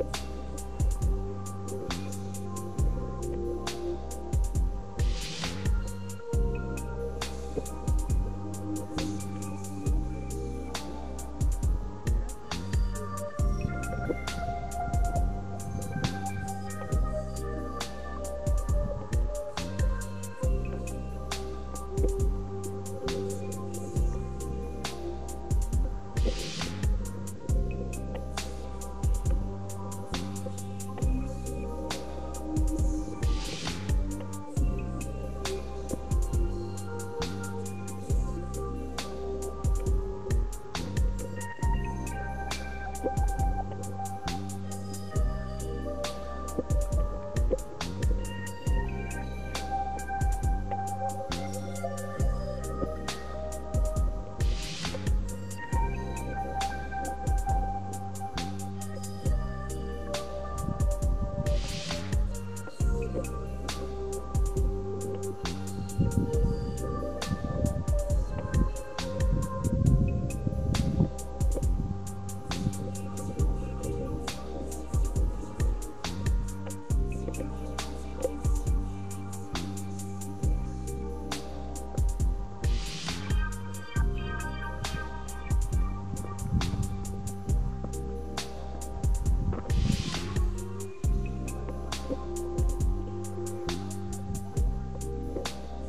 Yeah.